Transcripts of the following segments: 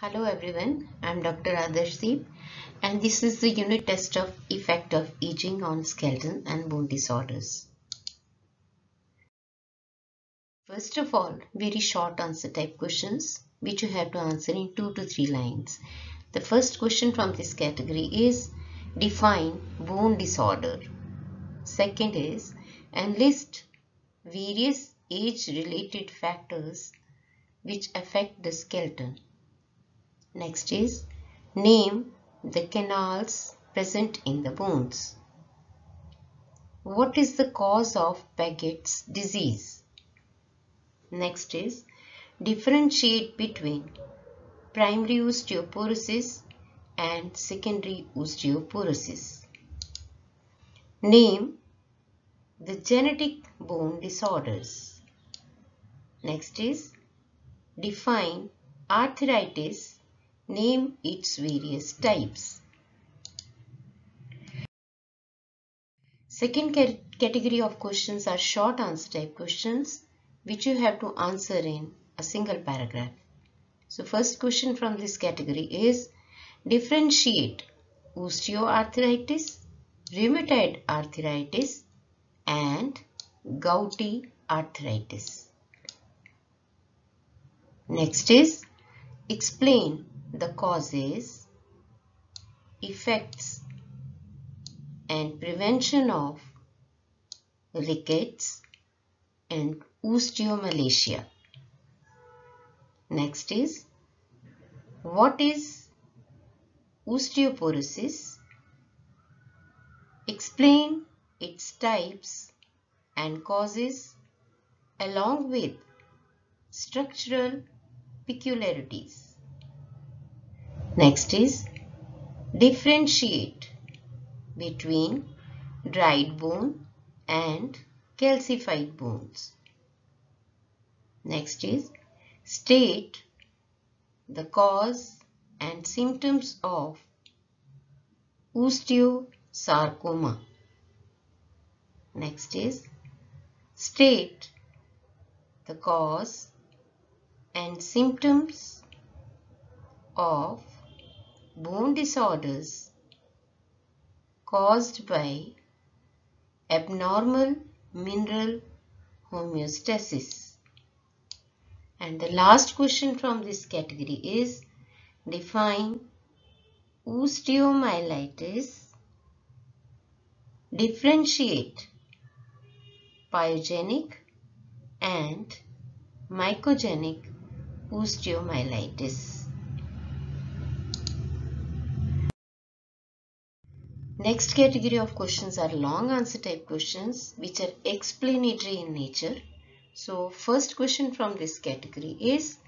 Hello everyone, I am Dr. Adarshdeep and this is the unit test of effect of aging on skeleton and bone disorders. First of all, very short answer type questions which you have to answer in 2 to 3 lines. The first question from this category is define bone disorder. Second is enlist various age related factors which affect the skeleton. Next is name the canals present in the bones. What is the cause of Paget's disease? Next is differentiate between primary osteoporosis and secondary osteoporosis. Name the genetic bone disorders. Next is define arthritis Name its various types. Second category of questions are short answer type questions which you have to answer in a single paragraph. So first question from this category is differentiate osteoarthritis, rheumatoid arthritis and gouty arthritis. Next is explain the causes, effects and prevention of rickets and osteomalacia. Next is what is osteoporosis? Explain its types and causes along with structural peculiarities. Next is differentiate between dried bone and calcified bones. Next is state the cause and symptoms of osteosarcoma. Next is state the cause and symptoms of bone disorders caused by abnormal mineral homeostasis. And the last question from this category is define osteomyelitis, differentiate pyogenic and mycogenic osteomyelitis. Next category of questions are long answer type questions which are explanatory in nature. So first question from this category is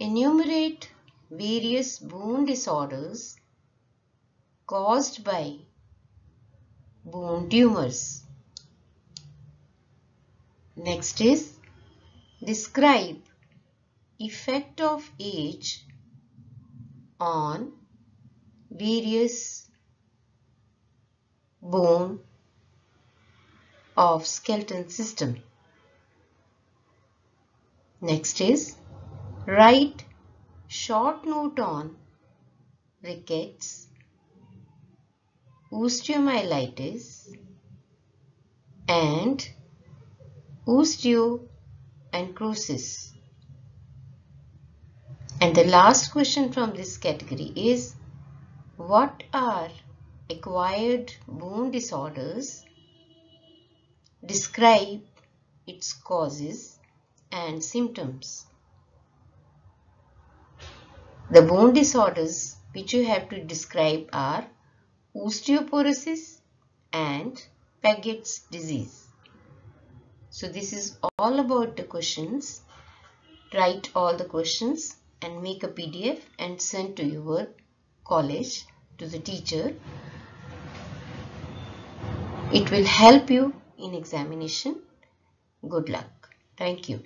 enumerate various bone disorders caused by bone tumors. Next is describe effect of age on various bone of skeleton system. Next is write short note on rickets, osteomyelitis and osteoarthritis. And the last question from this category is what are acquired bone disorders describe its causes and symptoms. The bone disorders which you have to describe are osteoporosis and Paget's disease. So this is all about the questions. Write all the questions and make a PDF and send to your college to the teacher it will help you in examination. Good luck. Thank you.